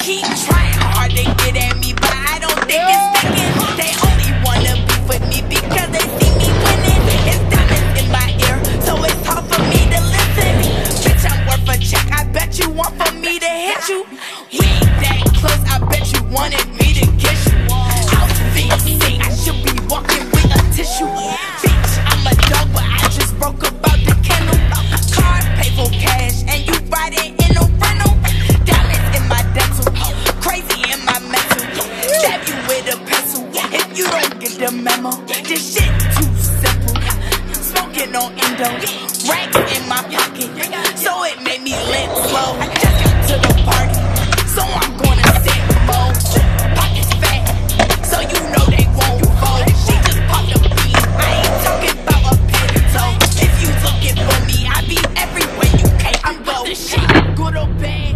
keep trying hard to get at me, but I don't think it's sticking. They only wanna beef with me because they see me winning. It's diamonds in my ear, so it's hard for me to listen. Bitch, I'm worth a check. I bet you want for me to hit you. We ain't the memo. This shit too simple. Smoking on endo. Racks in my pocket. So it made me limp slow. I just got to the party. So I'm gonna sit mode. Pockets fat. So you know they won't fold. She just popped a bean. I ain't talking about a penny toe. If you looking for me, I be everywhere you can't go. This shit good or bad.